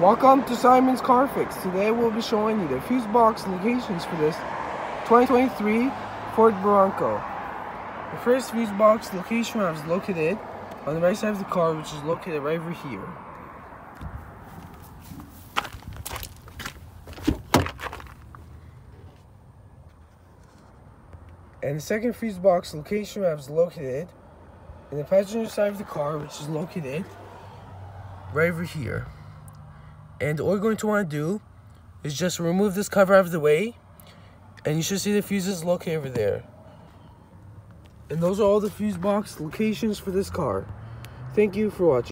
Welcome to Simon's Car Fix. Today we'll be showing you the fuse box locations for this 2023 Ford Bronco. The first fuse box location is located on the right side of the car, which is located right over here. And the second fuse box location is located in the passenger side of the car, which is located right over here. And all you're going to want to do is just remove this cover out of the way, and you should see the fuses located over there. And those are all the fuse box locations for this car. Thank you for watching.